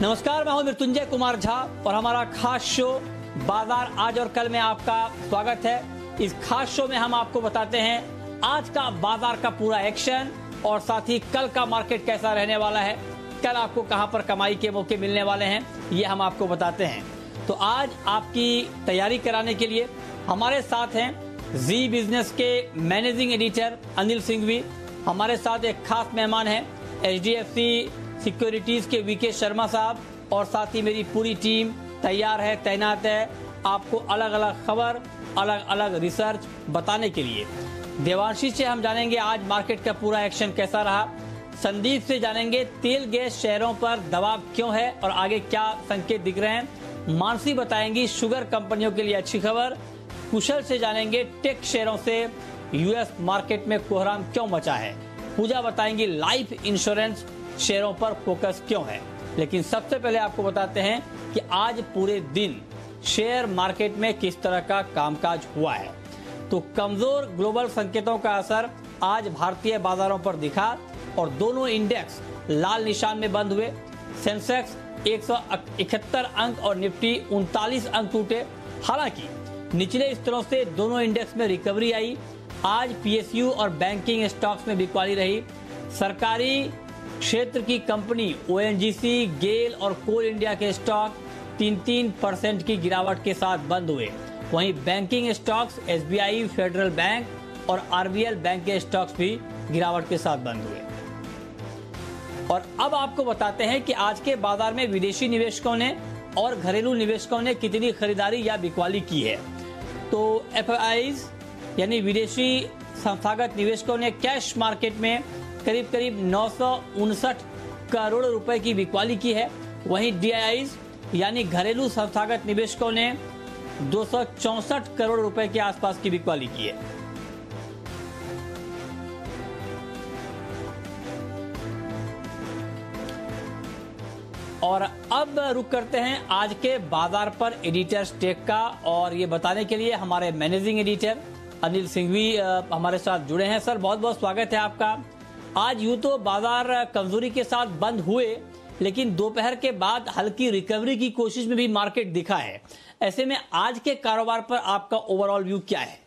नमस्कार, मैं हूँ मृत्युंजय कुमार झा और हमारा खास शो बाज़ार आज और कल में आपका स्वागत है। इस खास शो में हम आपको बताते हैं आज का बाज़ार का पूरा एक्शन और साथ ही कल का मार्केट कैसा रहने वाला है। कल आपको कहाँ पर कमाई के मौके मिलने वाले हैं, ये हम आपको बताते हैं। तो आज आपकी तैयारी कराने के लिए हमारे साथ हैं जी बिज़नेस के मैनेजिंग एडिटर अनिल सिंघवी। हमारे साथ एक खास मेहमान है एच सिक्योरिटीज के वीके शर्मा साहब और साथ ही मेरी पूरी टीम तैयार है, तैनात है आपको अलग अलग खबर अलग अलग रिसर्च बताने के लिए। देवांशी से हम जानेंगे आज मार्केट का पूरा एक्शन कैसा रहा। संदीप से जानेंगे तेल गैस शहरों पर दबाव क्यों है और आगे क्या संकेत दिख रहे हैं। मानसी बताएँगी शुगर कंपनियों के लिए अच्छी खबर। कुशल से जानेंगे टेक शेयरों से यूएस मार्केट में कोहराम क्यों मचा है। पूजा बताएँगी लाइफ इंश्योरेंस शेयरों पर फोकस क्यों है? लेकिन सबसे पहले आपको बताते हैं कि आज पूरे दिन शेयर मार्केट में किस तरह का कामकाज हुआ है। तो कमज़ोर ग्लोबल संकेतों का असर आज भारतीय बाजारों पर दिखा और दोनों इंडेक्स लाल निशान में बंद हुए। सेंसेक्स एक सौ इकहत्तर अंक और निफ्टी उनतालीस अंक टूटे। हालाँकि निचले स्तरों से दोनों इंडेक्स में रिकवरी आई। आज पीएसयू और बैंकिंग स्टॉक्स में बिकवाली रही। सरकारी क्षेत्र की कंपनी ओएनजीसी गेल और कोल इंडिया के स्टॉक तीन तीन परसेंट की गिरावट के साथ बंद हुए। वहीं banking stocks, SBI, federal bank और आरबीएल बैंक के स्टॉक्स भी गिरावट के साथ बंद हुए। और अब आपको बताते हैं कि आज के बाज़ार में विदेशी निवेशकों ने और घरेलू निवेशकों ने कितनी खरीदारी या बिकवाली की है। तो एफ़ यानी विदेशी संस्थागत निवेशकों ने कैश मार्केट में करीब करीब नौ सौ उनसठ करोड़ रुपए की बिकवाली की है। वहीं डी यानी घरेलू संस्थागत निवेशकों ने दो करोड़ रुपए के आसपास की बिकवाली की है। और अब रुक करते हैं आज के बाज़ार पर एडिटर स्टेक का। और ये बताने के लिए हमारे मैनेजिंग एडिटर अनिल सिंघवी हमारे साथ जुड़े हैं। सर बहुत बहुत स्वागत है आपका। आज यूँ तो बाज़ार कमज़ोरी के साथ बंद हुए, लेकिन दोपहर के बाद हल्की रिकवरी की कोशिश में भी मार्केट दिखा है। ऐसे में आज के कारोबार पर आपका ओवरऑल व्यू क्या है?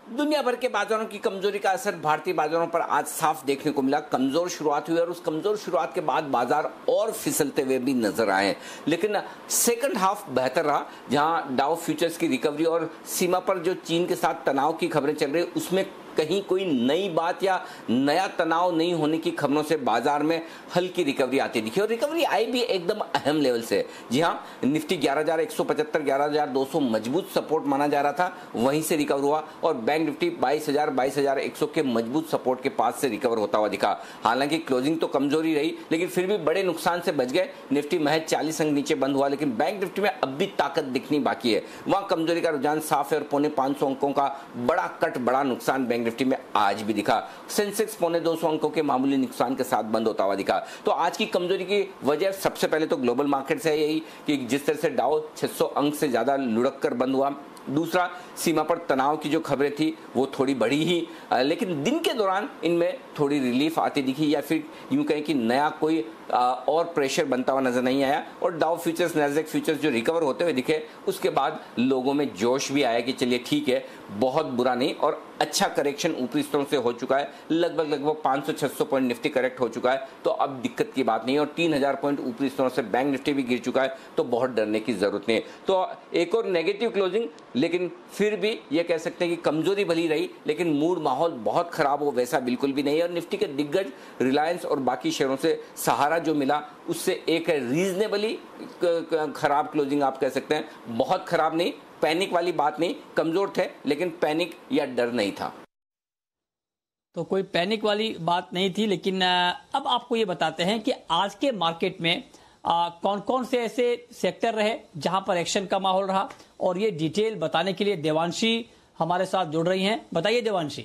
दुनिया भर के बाजारों की कमज़ोरी का असर भारतीय बाजारों पर आज साफ़ देखने को मिला। कमज़ोर शुरुआत हुई और उस कमज़ोर शुरुआत के बाद बाज़ार और फिसलते हुए भी नज़र आए लेकिन सेकंड हाफ़ बेहतर रहा, जहाँ डाउ फ्यूचर्स की रिकवरी और सीमा पर जो चीन के साथ तनाव की खबरें चल रही उसमें कहीं कोई नई बात या नया तनाव नहीं होने की खबरों से बाज़ार में हल्की रिकवरी आती दिखी। और रिकवरी आई भी एकदम अहम लेवल से। जी हाँ निफ्टी ग्यारह हज़ार एक सौ पचहत्तर, ग्यारह हज़ार दो सौ मज़बूत सपोर्ट माना जा रहा था। वहीं से रिकवर हुआ और बैंक निफ्टी बाईस हज़ार बाईस हज़ार एक सौ के मज़बूत सपोर्ट के पास से रिकवर होता हुआ दिखा। हालाँकि क्लोजिंग तो कमज़ोरी रही, लेकिन फिर भी बड़े नुकसान से बच गए। निफ्टी महज चालीस अंक नीचे बंद हुआ, लेकिन बैंक निफ्टी में अब भी ताकत दिखनी बाकी है। वहाँ कमज़ोरी का रुझान साफ़ है और पौने पाँच अंकों का बड़ा कट, बड़ा नुकसान बैंक निफ्टी में आज भी दिखा। सेंसेक्स पौने दो अंकों के मामूली नुकसान के साथ बंद होता हुआ दिखा। तो आज की कमज़ोरी की वजह, सबसे पहले तो ग्लोबल मार्केट से यही, कि जिस तरह से डाउ 600 अंक से ज़्यादा लुढ़क कर बंद हुआ। दूसरा, सीमा पर तनाव की जो खबरें थी, वो थोड़ी बढ़ी ही। लेकिन दिन के दौरान इनमें थोड़ी रिलीफ आती दिखी या फिर यूँ कहें कि नया कोई और प्रेशर बनता हुआ नज़र नहीं आया। और डाउ फ्यूचर्स नैजक फ्यूचर्स जो रिकवर होते हुए दिखे, उसके बाद लोगों में जोश भी आया कि चलिए ठीक है, बहुत बुरा नहीं और अच्छा करेक्शन ऊपरी स्तरों से हो चुका है। लगभग लगभग 500-600 पॉइंट निफ्टी करेक्ट हो चुका है तो अब दिक्कत की बात नहीं और 3000 पॉइंट ऊपरी स्तरों से बैंक निफ्टी भी गिर चुका है तो बहुत डरने की ज़रूरत नहीं है। तो एक और नेगेटिव क्लोजिंग लेकिन फिर भी ये कह सकते हैं कि कमज़ोरी भली रही, लेकिन मूड माहौल बहुत खराब हो, वैसा बिल्कुल भी नहीं है। और निफ्टी के दिग्गज रिलायंस और बाकी शेयरों से सहारा जो मिला उससे एक रीजनेबली खराब क्लोजिंग आप कह सकते हैं। बहुत खराब नहीं पैनिक वाली बात नहीं कमज़ोर थे लेकिन पैनिक या डर नहीं था। तो कोई पैनिक वाली बात नहीं थी लेकिन अब आपको ये बताते हैं कि आज के मार्केट में आ, कौन कौन से ऐसे सेक्टर रहे जहाँ पर एक्शन का माहौल रहा? और ये डिटेल बताने के लिए देवांशी हमारे साथ जुड़ रही हैं। बताइए देवांशी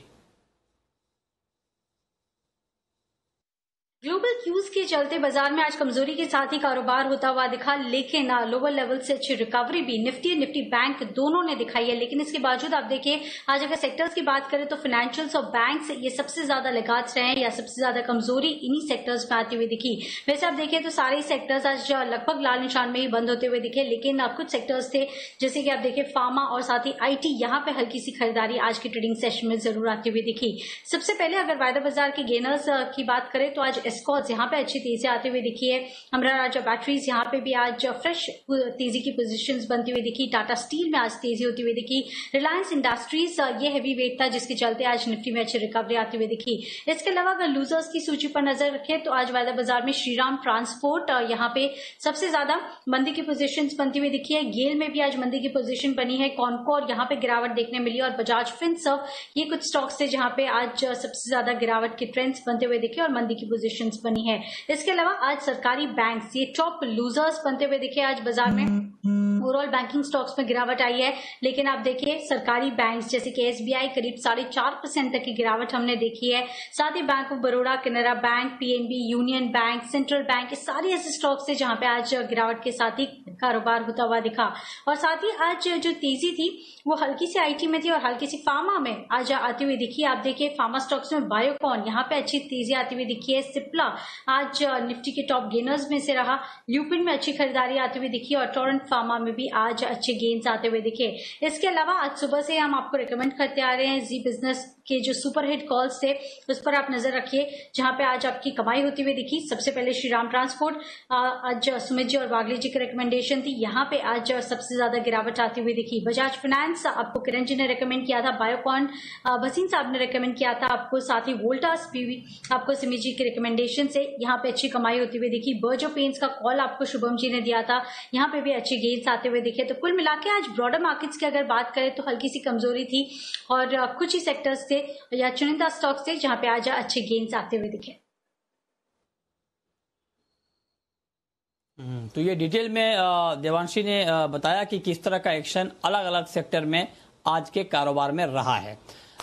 ग्लोबल क्यूज के चलते बाज़ार में आज कमज़ोरी के साथ ही कारोबार होता हुआ दिखा, लेकिन लोअर लेवल से अच्छी रिकवरी भी निफ्टी और निफ्टी बैंक दोनों ने दिखाई है। लेकिन इसके बावजूद आप देखिए, आज अगर सेक्टर्स की बात करें तो फाइनेंशियल्स और बैंक ये सबसे ज़्यादा लगात रहे हैं या सबसे ज़्यादा कमज़ोरी इन्हीं सेक्टर्स में आती हुई दिखी। वैसे आप देखें तो सारे सेक्टर्स आज लगभग लाल निशान में ही बंद होते हुए दिखे, लेकिन अब कुछ सेक्टर्स थे, जैसे कि आप देखिए फार्मा और साथ ही आईटी यहाँ पे हल्की सी खरीदारी आज की ट्रेडिंग सेशन में ज़रूर आती हुई दिखी। सबसे पहले अगर वायदा बाज़ार के गेनर्स की बात करें तो आज एस्कॉट्स यहाँ पे अच्छी तेज़ी आती हुई दिखी है। हमरा राजा बैटरीज यहाँ पे भी आज फ्रेश तेज़ी की पोजिशन बनती हुई दिखी। टाटा स्टील में आज तेज़ी होती हुई दिखी। रिलायंस इंडस्ट्रीज़ ये हैवी वेट था जिसके चलते आज निफ्टी में अच्छी रिकवरी आती हुई दिखी। इसके अलावा अगर लूजर्स की सूची पर नज़र रखें तो आज वायदा बाज़ार में श्रीराम ट्रांसपोर्ट यहाँ पे सबसे ज़्यादा मंदी की पोजिशन बनती हुई दिखी है। गेल में भी आज मंदी की पोजिशन बनी है। कॉनकोर यहाँ पे गिरावट देखने मिली और बजाज फिनसर्व ये कुछ स्टॉक्स थे जहाँ पे आज सबसे ज़्यादा गिरावट के ट्रेंड्स बनते हुए दिखे और मंदी की पोजिशन बनी है। इसके अलावा आज सरकारी बैंक ये टॉप लूजर्स बनते हुए दिखे आज बाज़ार में। ओवरऑल बैंकिंग स्टॉक्स में गिरावट आई है। लेकिन आप देखिए सरकारी बैंक जैसे कि एसबीआई करीब साढ़े चार परसेंट तक की गिरावट हमने देखी है। साथ ही bank of Baroda Canara bank PNB union bank central bank सारे ऐसे स्टॉक्स थे जहाँ पे आज गिरावट के साथ ही कारोबार होता हुआ दिखा। और साथ ही आज जो तेज़ी थी वो हल्की सी आईटी में थी और हल्की सी फार्मा में आज आती हुई दिखी। आप देखिए फार्मा स्टॉक्स में बायोकॉन यहाँ पे अच्छी तेज़ी आती हुई दिखी है। सिप्ला आज निफ्टी के टॉप गेनर्स में से रहा। ल्यूपिन में अच्छी खरीदारी आती हुई दिखी और टोरेंट फार्मा में भी आज अच्छे गेन्स आते हुए दिखे। इसके अलावा आज सुबह से हम आपको रिकमेंड करते आ रहे हैं जी बिज़नेस के जो सुपर हिट कॉल्स थे, उस पर आप नज़र रखिए, जहाँ पे आज आपकी कमाई होती हुई दिखी। सबसे पहले श्री राम ट्रांसपोर्ट आज सुमित जी और वागली जी की रिकमेंडेशन थी। यहाँ पे आज सबसे ज़्यादा गिरावट आती हुई दिखी। बजाज फाइनेंस आपको किरण जी ने रिकमेंड किया था। बायोकॉन भसीन साहब ने रिकमेंड किया था आपको। साथ ही वोल्टास भी, आपको सुमित जी की रिकमेंडेशन से यहाँ पे अच्छी कमाई होती हुई दिखी। बर्जो पेंट्स का कॉल आपको शुभम जी ने दिया था। यहाँ पे भी अच्छे गेन्स आते हुए दिखे। तो कुल मिला आज ब्रॉडर मार्केट्स की अगर बात करें तो हल्की सी कमज़ोरी थी और कुछ ही सेक्टर्स थे या चुनिंदा स्टॉक्स थे जहाँ पे आज अच्छे गेन्स आते हुए दिखे। तो ये डिटेल में देवांशी ने बताया कि किस तरह का एक्शन अलग अलग सेक्टर में आज के कारोबार में रहा है।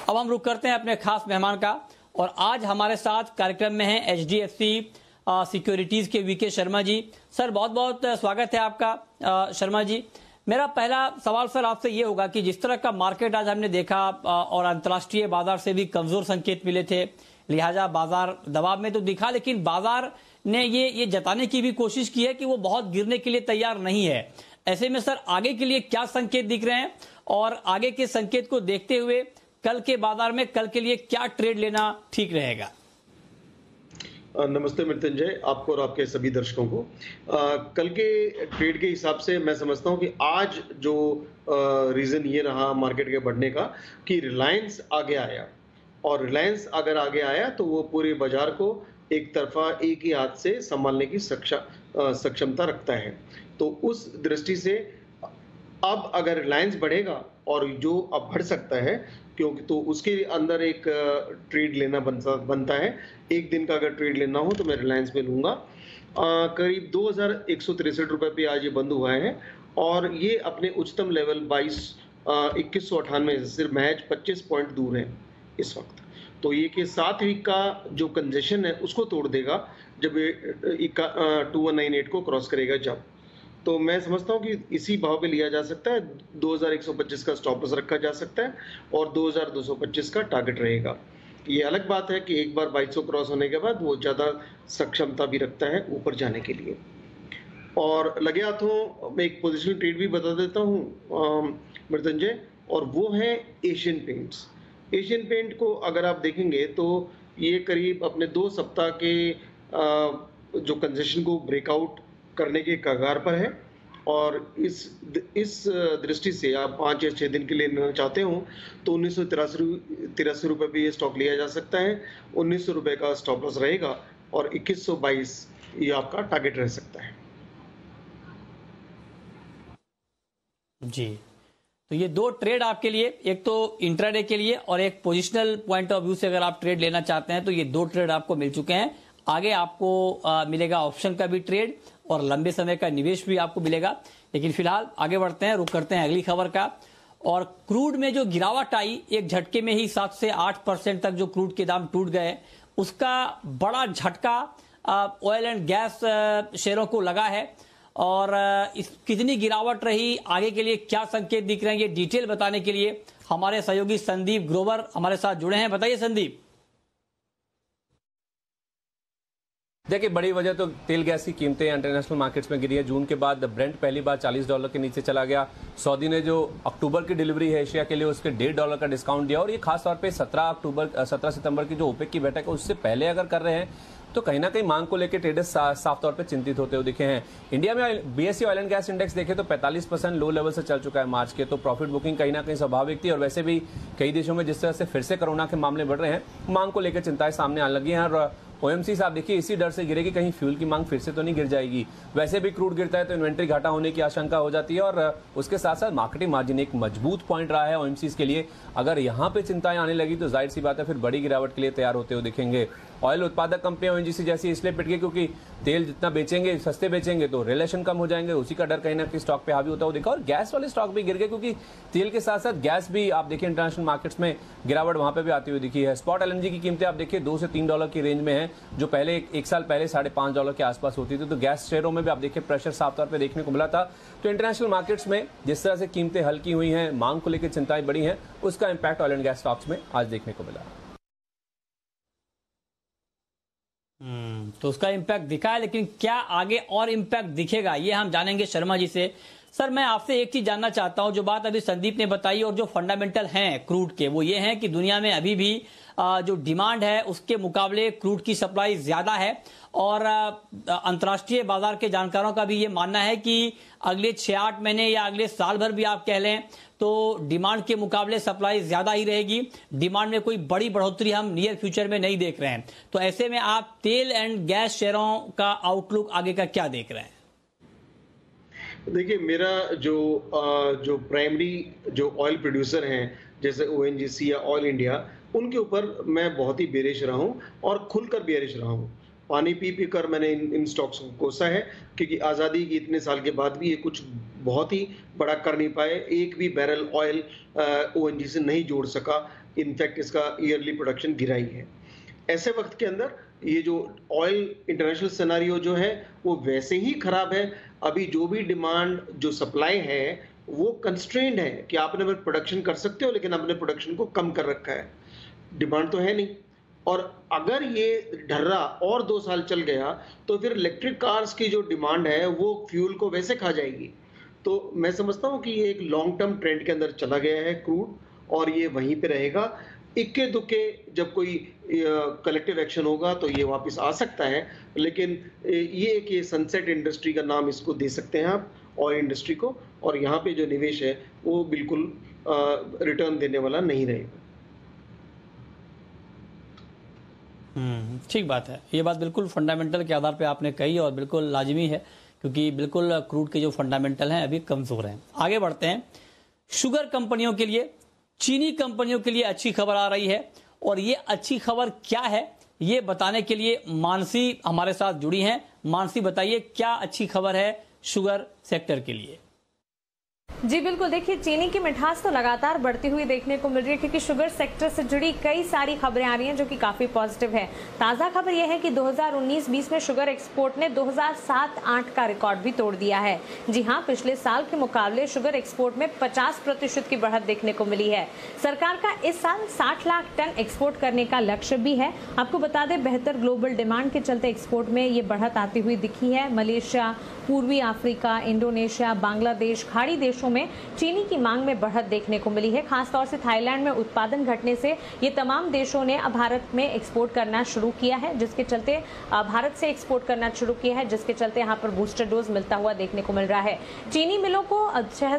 अब हम रुक करते हैं अपने खास मेहमान का। और आज हमारे साथ कार्यक्रम में है H D F C securities के वीके शर्मा जी। सर बहुत बहुत स्वागत है आपका शर्मा जी। मेरा पहला सवाल सर आपसे ये होगा कि जिस तरह का मार्केट आज हमने देखा और अंतर्राष्ट्रीय बाज़ार से भी कमज़ोर संकेत मिले थे, लिहाजा बाज़ार दबाव में तो दिखा, लेकिन बाज़ार ने ये ये जताने की भी कोशिश की है कि वो बहुत गिरने के लिए तैयार नहीं है। ऐसे में सर, आगे के लिए क्या संकेत दिख रहे हैं? और आगे के संकेत को देखते हुए कल के बाज़ार में कल के लिए क्या ट्रेड लेना ठीक रहेगा? नमस्ते मृत्युंजय आपको और आपके सभी दर्शकों को। आ, कल के ट्रेड के हिसाब से मैं समझता हूँ कि आज जो रीजन ये रहा मार्केट के बढ़ने का कि रिलायंस आगे आया। और रिलायंस अगर आगे आया तो वो पूरे बाज़ार को एक तरफा एक ही हाथ से संभालने की सक्षमता रखता है। तो उस दृष्टि से अब अगर रिलायंस बढ़ेगा और जो अब बढ़ सकता है क्योंकि तो उसके अंदर एक ट्रेड लेना बनता बनता है। एक दिन का अगर ट्रेड लेना हो तो मैं रिलायंस में लूँगा। करीब दो हज़ार एक सौ तिरसठ रुपए पे आज ये बंद हुआ है। और ये अपने उच्चतम लेवल बाईस इक्कीस सौ अठानवे सिर्फ़ महज पच्चीस पॉइंट दूर है इस वक्त। तो ये कि सात वीक का जो कंजेशन है, उसको तोड़ देगा, जब ये टू वन नाइन एट को क्रॉस करेगा जब। तो मैं समझता हूँ कि इसी भाव पे लिया जा सकता है। 2125 का स्टॉप लॉस रखा जा सकता है और 2225 का टारगेट रहेगा। ये अलग बात है कि एक बार 2200 क्रॉस होने के बाद वो ज़्यादा सक्षमता भी रखता है ऊपर जाने के लिए। और लगे हाथों मैं एक पोजिशनल ट्रेड भी बता देता हूँ मृत्युंजय और वो है एशियन पेंट्स एशियन पेंट को अगर आप देखेंगे तो ये करीब अपने दो सप्ताह के जो कंजेशन को ब्रेकआउट करने के कगार पर है। और इस इस दृष्टि से आप पाँच या छः दिन के लिए लेना चाहते हो तो उन्नीस सौ तिरासी तिरासी रुपये भी ये स्टॉक लिया जा सकता है। उन्नीस सौ रुपये का स्टॉप लॉस रहेगा और इक्कीस सौ बाईस ये आपका टारगेट रह सकता है। जी। तो ये दो ट्रेड आपके लिए एक तो इंट्राडे के लिए और एक पोजिशनल पॉइंट ऑफ़ व्यू से अगर आप ट्रेड लेना चाहते हैं तो ये दो ट्रेड आपको मिल चुके हैं। आगे आपको आ, मिलेगा ऑप्शन का भी ट्रेड और लंबे समय का निवेश भी आपको मिलेगा। लेकिन फ़िलहाल आगे बढ़ते हैं, रुक करते हैं अगली खबर का। और क्रूड में जो गिरावट आई, एक झटके में ही सात से आठ परसेंट तक जो क्रूड के दाम टूट गए। उसका बड़ा झटका ऑयल एंड गैस शेयरों को लगा है। और इस कितनी गिरावट रही, आगे के लिए क्या संकेत दिख रहे हैं, ये डिटेल बताने के लिए हमारे सहयोगी संदीप ग्रोवर हमारे साथ जुड़े हैं। बताइए संदीप। देखिए बड़ी वजह तो तेल गैस की कीमतें इंटरनेशनल मार्केट्स में गिरी है। जून के बाद ब्रेंट पहली बार 40 डॉलर के नीचे चला गया। सऊदी ने जो अक्टूबर की डिलीवरी है एशिया के लिए उसके डेढ़ डॉलर का डिस्काउंट दिया। और ये खास तौर पे 17 अक्टूबर 17 सितंबर की जो ओपेक की बैठक है उससे पहले अगर कर रहे हैं तो कहीं ना कहीं मांग को लेकर ट्रेडर्स सा, साफ़ तौर पर चिंतित होते हुए दिखे हैं। इंडिया में BSE oil and gas index देखे तो 45 परसेंट लो लेवल से चल चुका है मार्च के तो प्रॉफिट बुकिंग कहीं ना कहीं स्वाभाविक थी। और वैसे भी कई देशों में जिस तरह से फिर से कोरोना के मामले बढ़ रहे हैं मांग को लेकर चिंताएँ सामने आने लगी हैं। और ओएमसी साहब, देखिए, इसी डर से गिरे कि कहीं फ्यूल की मांग फिर से तो नहीं गिर जाएगी। वैसे भी क्रूड गिरता है तो इन्वेंट्री घाटा होने की आशंका हो जाती है और उसके साथ साथ मार्केटिंग मार्जिन एक मज़बूत पॉइंट रहा है ओएमसी के लिए। अगर यहाँ पे चिंताएँ आने लगी तो ज़ाहिर सी बात है, फिर बड़ी गिरावट के लिए तैयार होते हुए दिखेंगे। ऑयल उत्पादक कंपनियाँ ओएनजीसी जैसी इसलिए पिट गई क्योंकि तेल जितना बेचेंगे, सस्ते बेचेंगे तो रिलेशन कम हो जाएँगे, उसी का डर कहीं ना कहीं स्टॉक पे हावी होता हुआ देखा। और गैस वाले स्टॉक भी गिर गए क्योंकि तेल के साथ साथ गैस भी, आप देखिए इंटरनेशनल मार्केट्स में गिरावट वहाँ पर भी आती हुई दिखी है। स्पॉट एल की कीमतें आप देखिए, दो से तीन डॉलर की रेंज में है, जो पहले एक साल पहले साढ़े डॉलर के आसपास होती थी। तो गैस शेयरों में भी आप देखिए प्रेशर साफ़ तौर पर देखने को मिला था। तो इंटरनेशनल मार्केट्स में जिस तरह से कीमतें हल्की हुई हैं, मांग को लेकर चिंताएँ बढ़ी हैं, उसका impact oil and gas stocks में आज देखने को मिला। तो उसका इम्पैक्ट दिखा है, लेकिन क्या आगे और इम्पैक्ट दिखेगा, ये हम जानेंगे शर्मा जी से। सर, मैं आपसे एक चीज़ जानना चाहता हूँ। जो बात अभी संदीप ने बताई और जो फंडामेंटल हैं क्रूड के, वो ये हैं कि दुनिया में अभी भी जो डिमांड है, उसके मुकाबले क्रूड की सप्लाई ज़्यादा है। और अंतर्राष्ट्रीय बाज़ार के जानकारों का भी ये मानना है कि अगले छह आठ महीने या अगले साल भर भी आप कह लें तो डिमांड के मुकाबले सप्लाई ज़्यादा ही रहेगी। डिमांड में कोई बड़ी बढ़ोतरी हम नियर फ्यूचर में नहीं देख रहे हैं। तो ऐसे में आप तेल एंड गैस शेयरों का आउटलुक आगे का क्या देख रहे हैं? देखिए, मेरा जो जो प्राइमरी जो ऑयल प्रोड्यूसर हैं, जैसे ओएनजीसी या ऑयल इंडिया उनके ऊपर मैं बहुत ही बेरिश रहा हूँ और खुलकर बेरिश रहा हूँ। पानी पी पी कर मैंने इन इन स्टॉक्स को कोसा है, क्योंकि आज़ादी की इतने साल के बाद भी ये कुछ बहुत ही बड़ा कर नहीं पाए। एक भी बैरल ऑयल ओ से नहीं जोड़ सका। इनफैक्ट इसका ईयरली प्रोडक्शन गिरा ही है। ऐसे वक्त के अंदर ये जो ऑयल इंटरनेशनल सिनारियो जो है, वो वैसे ही खराब है। अभी जो भी डिमांड जो सप्लाई है, वो कंस्ट्रेंड है कि आपने प्रोडक्शन कर सकते हो, लेकिन आपने प्रोडक्शन को कम कर रखा है। डिमांड तो है नहीं। और अगर ये ढर्रा और दो साल चल गया तो फिर इलेक्ट्रिक कार्स की जो डिमांड है, वो फ्यूल को वैसे खा जाएगी। तो मैं समझता हूँ कि ये एक लॉन्ग टर्म ट्रेंड के अंदर चला गया है क्रूड और ये वहीं पे रहेगा। इक्के दुक्के जब कोई कलेक्टिव एक्शन होगा तो ये वापस आ सकता है लेकिन ये एक ये सनसेट इंडस्ट्री का नाम इसको दे सकते हैं आप ऑयल इंडस्ट्री को और यहाँ पे जो निवेश है वो बिल्कुल रिटर्न देने वाला नहीं रहेगा। हम्म, ठीक बात है। ये बात बिल्कुल फंडामेंटल के आधार पे आपने कही और बिल्कुल लाजमी है क्योंकि बिल्कुल क्रूड के जो फंडामेंटल हैं अभी कमज़ोर हैं। आगे बढ़ते हैं। शुगर कंपनियों के लिए चीनी कंपनियों के लिए अच्छी खबर आ रही है। और ये अच्छी खबर क्या है, ये बताने के लिए मानसी हमारे साथ जुड़ी हैं। मानसी, बताइए, क्या अच्छी खबर है शुगर सेक्टर के लिए? जी, बिल्कुल। देखिए, चीनी की मिठास तो लगातार बढ़ती हुई देखने को मिल रही है क्योंकि शुगर सेक्टर से जुड़ी कई सारी खबरें आ रही हैं जो कि काफ़ी पॉजिटिव है। ताज़ा खबर यह है कि 2019-20 में शुगर एक्सपोर्ट ने 2007-8 का रिकॉर्ड भी तोड़ दिया है। जी हाँ पिछले साल के मुकाबले शुगर एक्सपोर्ट में पचास प्रतिशत की बढ़त देखने को मिली है। सरकार का इस साल साठ लाख टन एक्सपोर्ट करने का लक्ष्य भी है। आपको बता दें, बेहतर ग्लोबल डिमांड के चलते एक्सपोर्ट में ये बढ़त आती हुई दिखी है। मलेशिया, पूर्वी अफ्रीका, इंडोनेशिया, बांग्लादेश, खाड़ी देशों में चीनी की मांग में बढ़त देखने को मिली है। खासतौर से थाईलैंड में उत्पादन घटने से ये तमाम देशों ने भारत में एक्सपोर्ट करना शुरू किया है, जिसके चलते भारत से एक्सपोर्ट करना शुरू किया है, जिसके चलते यहाँ पर बूस्टर डोज मिलता हुआ देखने को मिल रहा है। चीनी मिलों को छह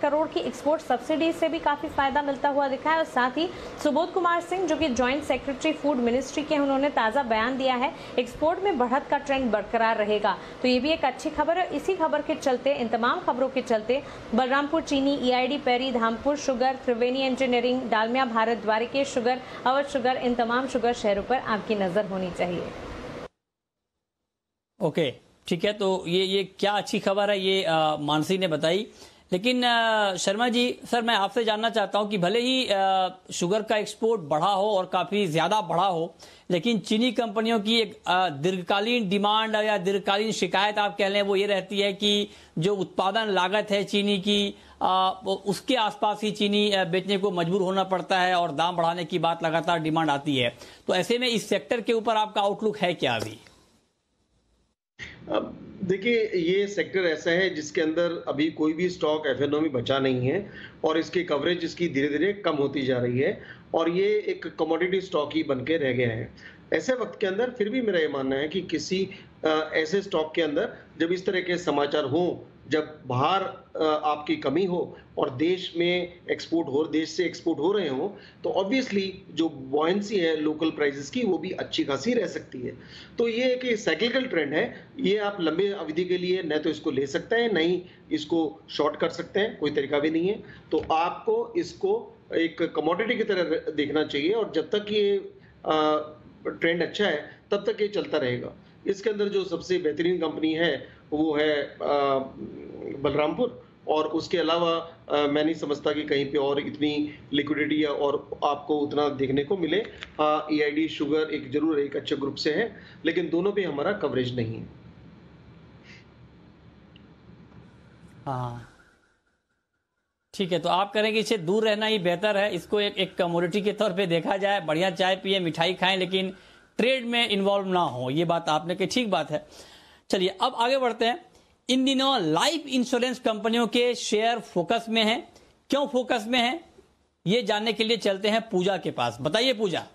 करोड़ की एक्सपोर्ट सब्सिडी से भी काफ़ी फ़ायदा मिलता हुआ दिखा है। और साथ ही सुबोध कुमार सिंह, जो कि ज्वाइंट सेक्रेटरी फ़ूड मिनिस्ट्री के उन्होंने ताज़ा बयान दिया है एक्सपोर्ट में बढ़त का ट्रेंड बरकरार रहेगा। तो ये भी एक अच्छी खबर है। इसी खबर के चलते, इन तमाम खबरों के चलते Balrampur, Chini EID Parry, Dhampur, sugar, Triveni engineering Dalmia, Bharat, Dwarikesh, sugar, Awadh sugar, इन तमाम शुगर शहरों पर आपकी नज़र होनी चाहिए। ओके, ठीक है तो ये ये क्या अच्छी खबर है, ये मानसी ने बताई। लेकिन शर्मा जी, सर, मैं आपसे जानना चाहता हूँ कि भले ही शुगर का एक्सपोर्ट बढ़ा हो और काफ़ी ज़्यादा बढ़ा हो, लेकिन चीनी कंपनियों की एक दीर्घकालीन डिमांड या दीर्घकालीन शिकायत आप कह लें, वो ये रहती है कि जो उत्पादन लागत है चीनी की उसके आसपास ही चीनी बेचने को मजबूर होना पड़ता है और दाम बढ़ाने की बात लगातार डिमांड आती है। तो ऐसे में इस सेक्टर के ऊपर आपका आउटलुक है क्या अभी? देखिए, ये सेक्टर ऐसा है जिसके अंदर अभी कोई भी स्टॉक एफ़ में बचा नहीं है और इसकी कवरेज इसकी धीरे धीरे कम होती जा रही है और ये एक कमोडिटी स्टॉक ही बन के रह गया है। ऐसे वक्त के अंदर फिर भी मेरा ये मानना है कि किसी ऐसे स्टॉक के अंदर जब इस तरह के समाचार हों जब बाहर आपकी कमी हो और देश में एक्सपोर्ट हो, देश से एक्सपोर्ट हो रहे हो तो ऑब्वियसली जो बॉयंसी है लोकल प्राइसेस की, वो भी अच्छी खासी रह सकती है। तो ये एक साइकिलिकल ट्रेंड है। ये आप लंबे अवधि के लिए न तो इसको ले सकते हैं नहीं इसको शॉर्ट कर सकते हैं, कोई तरीका भी नहीं है। तो आपको इसको एक कमोडिटी की तरह देखना चाहिए और जब तक ये ट्रेंड अच्छा है, तब तक ये चलता रहेगा। इसके अंदर जो सबसे बेहतरीन कंपनी है वो है बलरामपुर। और उसके अलावा मैं नहीं समझता कि कहीं पे और इतनी लिक्विडिटी और आपको उतना देखने को मिले। ई शुगर एक ज़रूर एक अच्छे ग्रुप से है, लेकिन दोनों पे हमारा कवरेज नहीं है। हाँ। ठीक है तो आप करेंगे इसे दूर रहना ही बेहतर है। इसको एक एक कमोडिटी के तौर पे देखा जाए, बढ़िया चाय पिए, मिठाई खाएँ, लेकिन ट्रेड में इन्वॉल्व ना हो। ये बात आपने कही, ठीक बात है। चलिए, अब आगे बढ़ते हैं। इन दिनों लाइफ इंश्योरेंस कंपनियों के शेयर फोकस में है। क्यों फोकस में है? ये जानने के लिए चलते हैं पूजा के पास। बताइए पूजा।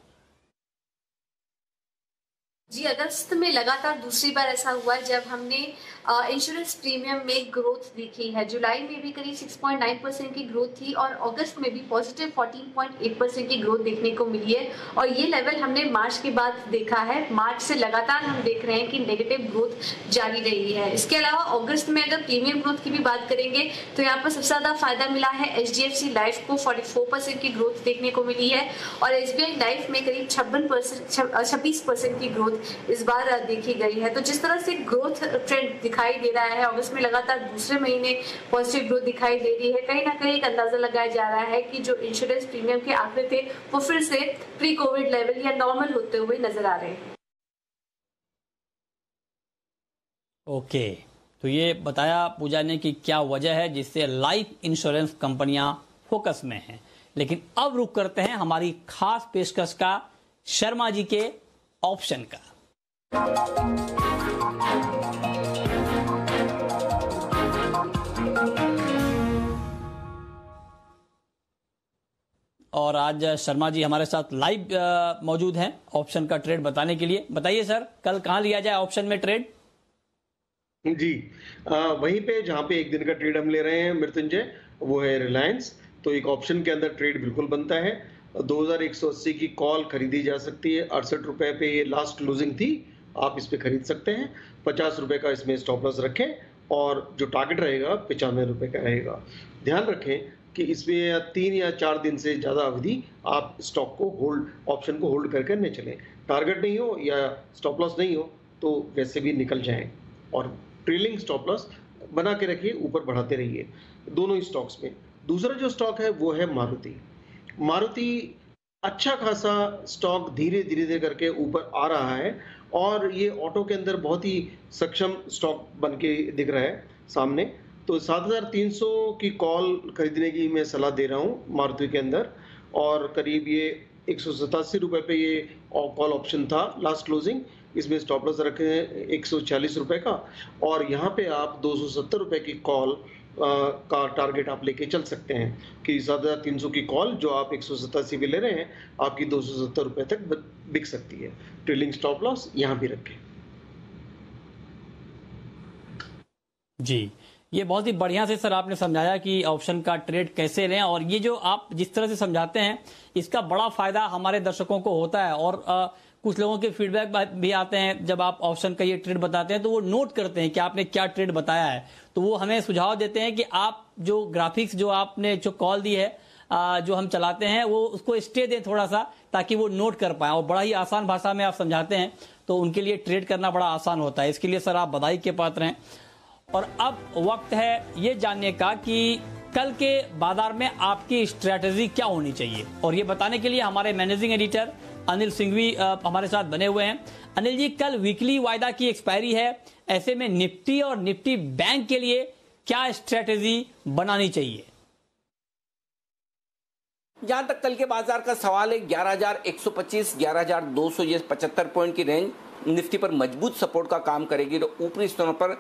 जी, अगस्त में लगातार दूसरी बार ऐसा हुआ जब हमने इंश्योरेंस प्रीमियम में ग्रोथ देखी है। जुलाई में भी करीब 6.9 परसेंट की ग्रोथ थी और अगस्त में भी पॉजिटिव 14.8 परसेंट की ग्रोथ देखने को मिली है। और ये लेवल हमने मार्च के बाद देखा है। मार्च से लगातार हम देख रहे हैं कि नेगेटिव ग्रोथ जारी रही है। इसके अलावा अगस्त में अगर प्रीमियम ग्रोथ की भी बात करेंगे तो यहाँ पर सबसे ज़्यादा फ़ायदा मिला है HDFC लाइफ को। फोर्टी की ग्रोथ देखने को मिली है और एस लाइफ में करीब छप्पन परसेंट छब्बीस परसेंट की ग्रोथ इस बार देखी गई है। तो जिस तरह से ग्रोथ ट्रेंड दिखाई दे रहा है। अगस्त में लगातार दूसरे महीने पॉजिटिव ग्रोथ दिखाई दे रही है। कहीं ना कहीं एक अंदाज़ा लगाया जा रहा है कि जो इंश्योरेंस प्रीमियम के आंकड़े थे, वो फिर से प्री कोविड लेवल या नॉर्मल होते हुए नज़र आ रहे हैं। ओके तो ये बताया पूजा ने कि क्या वजह है जिससे लाइफ इंश्योरेंस कंपनियाँ फोकस में हैं। लेकिन अब रुक करते हैं हमारी खास पेशकश का शर्मा जी के ऑप्शन का। और आज शर्मा जी हमारे साथ लाइव मौजूद हैं ऑप्शन का ट्रेड बताने के लिए। बताइए सर कल कहाँ लिया जाए ऑप्शन में ट्रेड जी आ, वहीं पे जहाँ पे एक दिन का ट्रेड हम ले रहे हैं मृत्युंजय वो है रिलायंस तो एक ऑप्शन के अंदर ट्रेड बिल्कुल बनता है। 2180 की कॉल खरीदी जा सकती है। अड़सठ रुपए पे ये लास्ट क्लोजिंग थी। आप इस पे खरीद सकते हैं। पचास रुपए का इसमें स्टॉप लॉस रखें और जो टारगेट रहेगा पचानवे रुपए का रहेगा। ध्यान रखें कि इसमें तीन या चार दिन से ज़्यादा अवधि आप स्टॉक को होल्ड ऑप्शन को होल्ड करके न चलें। टारगेट नहीं हो या स्टॉप लॉस नहीं हो तो वैसे भी निकल जाएँ और ट्रेलिंग स्टॉप लॉस बना के रखिए, ऊपर बढ़ाते रहिए दोनों ही स्टॉक्स में। दूसरा जो स्टॉक है, वो है मारुति। मारुति अच्छा खासा स्टॉक धीरे धीरे धीरे करके ऊपर आ रहा है और ये ऑटो के अंदर बहुत ही सक्षम स्टॉक बन के दिख रहा है सामने। तो 7,300 की कॉल खरीदने की मैं सलाह दे रहा हूँ मारुति के अंदर और करीब ये एक सौ रुपए पे ये कॉल ऑप्शन था लास्ट क्लोजिंग। इसमें स्टॉप लॉस रखे हैं एक सौ चालीस का। और यहाँ पे आप दो सौ रुपए की कॉल का टारगेट आप लेके चल सकते हैं कि ज़्यादा तीन सौ की कॉल जो आप एक सौ सतासी भी ले रहे हैं आपकी दो सौ सत्तर तक बिक सकती है। ट्रेलिंग स्टॉप लॉस यहाँ भी रखें। जी। ये बहुत ही बढ़िया से सर आपने समझाया कि ऑप्शन का ट्रेड कैसे लें और ये जो आप जिस तरह से समझाते हैं इसका बड़ा फ़ायदा हमारे दर्शकों को होता है और आ, कुछ लोगों के फीडबैक भी आते हैं जब आप ऑप्शन का ये ट्रेड बताते हैं तो वो नोट करते हैं कि आपने क्या ट्रेड बताया है। तो वो हमें सुझाव देते हैं कि आप जो ग्राफिक्स जो आपने जो कॉल दी है जो हम चलाते हैं वो उसको स्टे दें थोड़ा सा ताकि वो नोट कर पाए और बड़ा ही आसान भाषा में आप समझाते हैं तो उनके लिए ट्रेड करना बड़ा आसान होता है। इसके लिए सर आप बधाई के पात्र हैं। और अब वक्त है ये जानने का कि कल के बाज़ार में आपकी स्ट्रेटजी क्या होनी चाहिए। और ये बताने के लिए हमारे मैनेजिंग एडिटर अनिल सिंघवी हमारे साथ बने हुए हैं। अनिल जी कल वीकली वायदा की एक्सपायरी है। ऐसे में निफ्टी और निफ्टी बैंक के लिए क्या स्ट्रेटजी बनानी चाहिए? जहाँ तक कल के बाज़ार का सवाल है 11,125, 11,200 ये 75 पॉइंट की रेंज निफ्टी पर मज़बूत सपोर्ट का काम करेगी तो ऊपरी स्तरों पर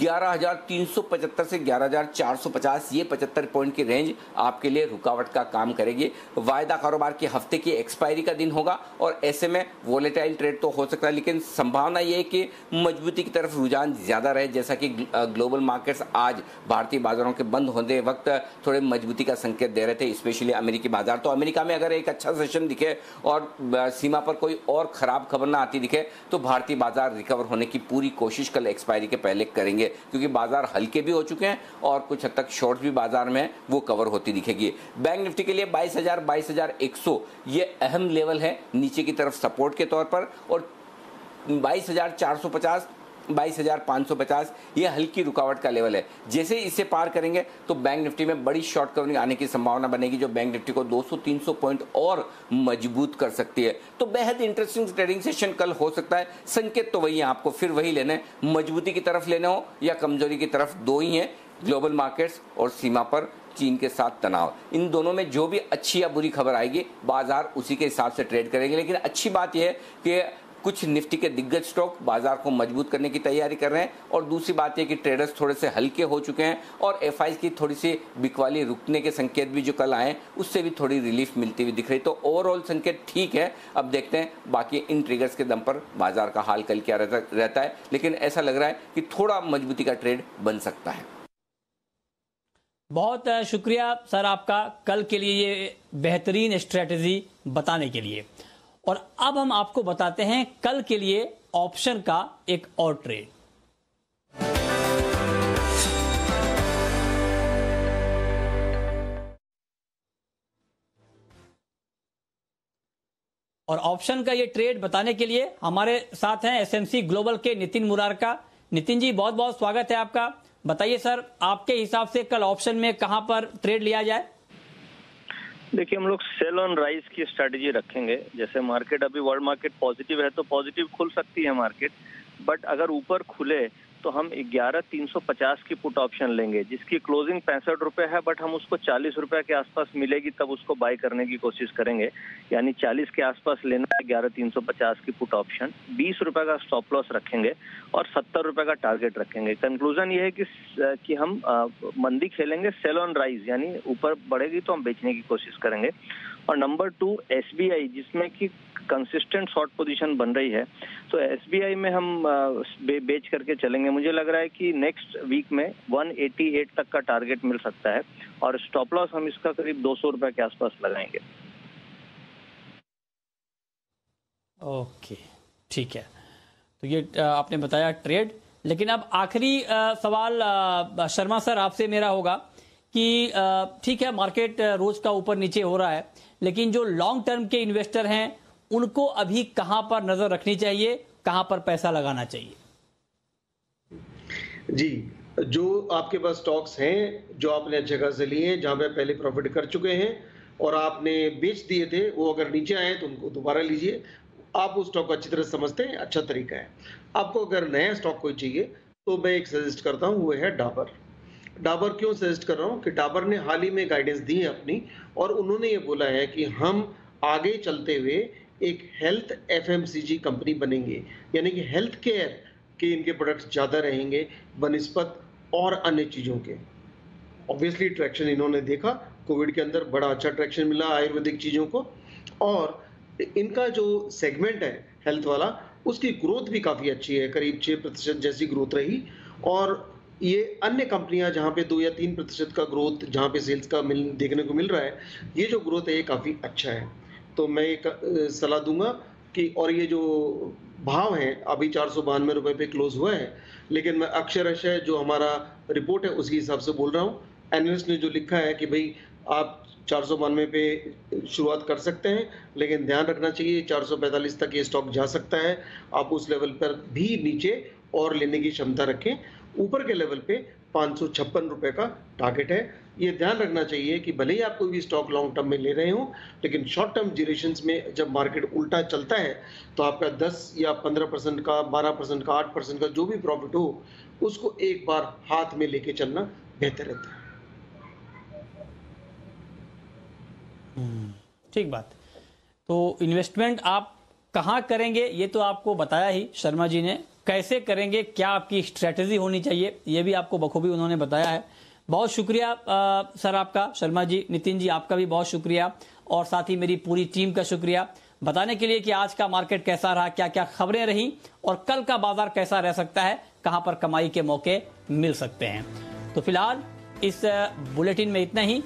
11,375 से 11,450 ये 75 पॉइंट की रेंज आपके लिए रुकावट का काम करेगी। वायदा कारोबार के हफ़्ते की एक्सपायरी का दिन होगा और ऐसे में वोलेटाइल ट्रेड तो हो सकता है लेकिन संभावना यह है कि मजबूती की तरफ़ रुझान ज़्यादा रहे जैसा कि ग्लोबल मार्केट्स आज भारतीय बाजारों के बंद होने वक्त थोड़े मजबूती का संकेत दे रहे थे स्पेशली अमेरिकी बाज़ार। तो अमेरिका में अगर एक अच्छा सेशन दिखे और सीमा पर कोई और खराब खबर ना आती दिखे तो भारतीय बाज़ार रिकवर होने की पूरी कोशिश कल एक्सपायरी के पहले करेंगे, क्योंकि बाज़ार हल्के भी हो चुके हैं और कुछ हद तक शॉर्ट भी बाज़ार में वो कवर होती दिखेगी। बैंक निफ्टी के लिए बाईस हज़ार बाईस हज़ार एक सौ, ये अहम लेवल है नीचे की तरफ़ सपोर्ट के तौर पर और बाईस हज़ार चार सौ पचास 22,550 ये हल्की रुकावट का लेवल है। जैसे इसे पार करेंगे तो बैंक निफ्टी में बड़ी शॉर्ट कवरिंग आने की संभावना बनेगी जो बैंक निफ्टी को 200-300 पॉइंट और मज़बूत कर सकती है। तो बेहद इंटरेस्टिंग ट्रेडिंग सेशन कल हो सकता है। संकेत तो वही है आपको फिर वही लेने मजबूती की तरफ़ लेने हो या कमज़ोरी की तरफ़ दो ही है। ग्लोबल मार्केट्स और सीमा पर चीन के साथ तनाव। इन दोनों में जो भी अच्छी या बुरी खबर आएगी बाज़ार उसी के हिसाब से ट्रेड करेंगे। लेकिन अच्छी बात यह है कि कुछ निफ्टी के दिग्गज स्टॉक बाज़ार को मज़बूत करने की तैयारी कर रहे हैं। और दूसरी बात यह कि ट्रेडर्स थोड़े से हल्के हो चुके हैं और एफ़ की थोड़ी सी बिकवाली रुकने के संकेत भी जो कल आए उससे भी थोड़ी रिलीफ मिलती हुई दिख रही। तो ओवरऑल संकेत ठीक है। अब देखते हैं बाकी इन ट्रिगर्स के दम पर बाज़ार का हाल कल क्या रहता, है। लेकिन ऐसा लग रहा है कि थोड़ा मजबूती का ट्रेड बन सकता है। बहुत शुक्रिया सर आपका कल के लिए ये बेहतरीन स्ट्रेटजी बताने के लिए। और अब हम आपको बताते हैं कल के लिए ऑप्शन का एक और ट्रेड। और ऑप्शन का ये ट्रेड बताने के लिए हमारे साथ हैं एसएमसी ग्लोबल के नितिन मुरार का नितिन जी बहुत बहुत स्वागत है आपका। बताइए सर, आपके हिसाब से कल ऑप्शन में कहाँ पर ट्रेड लिया जाए? देखिए, हम लोग सेल ऑन राइस की स्ट्रेटजी रखेंगे। जैसे मार्केट अभी वर्ल्ड मार्केट पॉजिटिव है तो पॉजिटिव खुल सकती है मार्केट बट अगर ऊपर खुले तो हम ग्यारह तीन सौ पचास की पुट ऑप्शन लेंगे, जिसकी क्लोजिंग पैंसठ रुपए है बट हम उसको चालीस रुपए के आसपास मिलेगी, तब उसको बाय करने की कोशिश करेंगे। यानी चालीस के आसपास लेना है ग्यारह तीन सौ पचास की पुट ऑप्शन बीस रुपए का स्टॉप लॉस रखेंगे और सत्तर रुपए का टारगेट रखेंगे। कंक्लूजन ये है कि कि हम मंदी खेलेंगे सेल ऑन राइज यानी ऊपर बढ़ेगी तो हम बेचने की कोशिश करेंगे। और नंबर टू एस जिसमें कि कंसिस्टेंट शॉर्ट पोजीशन बन रही है। तो एसबीआई में हम बेच करके चलेंगे। मुझे लग रहा है कि नेक्स्ट वीक में 188 तक का टारगेट मिल सकता है और स्टॉप लॉस हम इसका करीब दो सौ के आसपास लगाएँगे। ओके, ठीक है। तो ये आपने बताया ट्रेड लेकिन अब आखिरी सवाल शर्मा सर, आपसे मेरा होगा। कि ठीक है, मार्केट रोज का ऊपर नीचे हो रहा है, लेकिन जो लॉन्ग टर्म के इन्वेस्टर हैं, उनको अभी कहाँ पर नज़र रखनी चाहिए, कहाँ पर पैसा लगाना चाहिए? जी, जो आपके पास स्टॉक्स हैं, जो आपने अच्छे खासे लिए जहाँ पे पहले प्रॉफिट कर चुके हैं, और आपने बेच दिए थे, वो अगर नीचे आए तो उनको दोबारा लीजिए। आप उस स्टॉक को अच्छी तरह समझते हैं अच्छा तरीका है। आपको अगर नया स्टॉक कोई चाहिए तो मैं एक सजेस्ट करता हूँ, वो है डाबर डाबर क्यों सजेस्ट कर रहा हूँ? कि डाबर ने हाल ही में गाइडेंस दी है अपनी, और उन्होंने ये बोला है कि हम आगे चलते हुए एक हेल्थ एफएमसीजी कंपनी बनेंगे। यानी कि हेल्थ केयर के इनके प्रोडक्ट्स ज़्यादा रहेंगे बनस्पत और अन्य चीज़ों के। ऑब्वियसली ट्रैक्शन इन्होंने देखा। कोविड के अंदर बड़ा अच्छा ट्रैक्शन मिला आयुर्वेदिक चीज़ों को। और इनका जो सेगमेंट है हेल्थ वाला, उसकी ग्रोथ भी काफ़ी अच्छी है। करीब छः प्रतिशत जैसी ग्रोथ रही। और ये अन्य कंपनियाँ जहाँ पे दो या तीन प्रतिशत का ग्रोथ जहाँ पे सेल्स का मिल, देखने को मिल रहा है, ये जो ग्रोथ है, ये काफ़ी अच्छा है। तो मैं एक सलाह दूँगा कि, और ये जो भाव है, अभी चार सौ बानवे रुपये पे क्लोज हुआ है, लेकिन मैं अक्षरशः जो हमारा रिपोर्ट है, उसके हिसाब से बोल रहा हूँ। एनालिस्ट ने जो लिखा है कि भाई, आप चार सौ बानवे पे शुरुआत कर सकते हैं, लेकिन ध्यान रखना चाहिए, चार सौ पैंतालीस तक ये स्टॉक जा सकता है। आप उस लेवल पर भी नीचे और लेने की क्षमता रखें। ऊपर के लेवल पे पाँच सौ छप्पन रुपए का टारगेट है। ये ध्यान रखना चाहिए कि भले ही आप कोई भी स्टॉक लॉन्ग टर्म में ले रहे हो, लेकिन शॉर्ट टर्म ड्यूरेशन में जब मार्केट उल्टा चलता है तो आपका 10 या 15 परसेंट का 12 परसेंट का 8 परसेंट का जो भी प्रॉफिट हो, उसको एक बार हाथ में लेके चलना बेहतर रहता है। ठीक बात। तो इन्वेस्टमेंट आप कहाँ करेंगे, ये तो आपको बताया ही शर्मा जी ने। कैसे करेंगे, क्या आपकी स्ट्रेटजी होनी चाहिए, ये भी आपको बखूबी उन्होंने बताया है। बहुत शुक्रिया सर आपका, शर्मा जी, नितिन जी, आपका भी बहुत शुक्रिया, और साथ ही मेरी पूरी टीम का शुक्रिया। बताने के लिए कि आज का मार्केट कैसा रहा क्या क्या खबरें रही, और कल का बाज़ार कैसा रह सकता है, कहाँ पर कमाई के मौके मिल सकते हैं। तो फ़िलहाल, इस बुलेटिन में इतना ही।